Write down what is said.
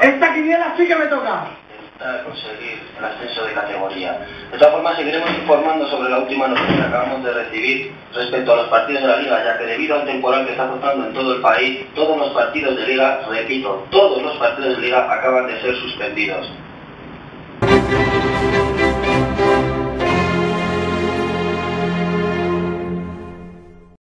Esta quiniela sí que me toca conseguir el ascenso de categoría. De todas formas, seguiremos informando sobre la última noticia que acabamos de recibir respecto a los partidos de la liga, ya que debido al temporal que está afectando en todo el país, todos los partidos de liga, repito, todos los partidos de liga acaban de ser suspendidos.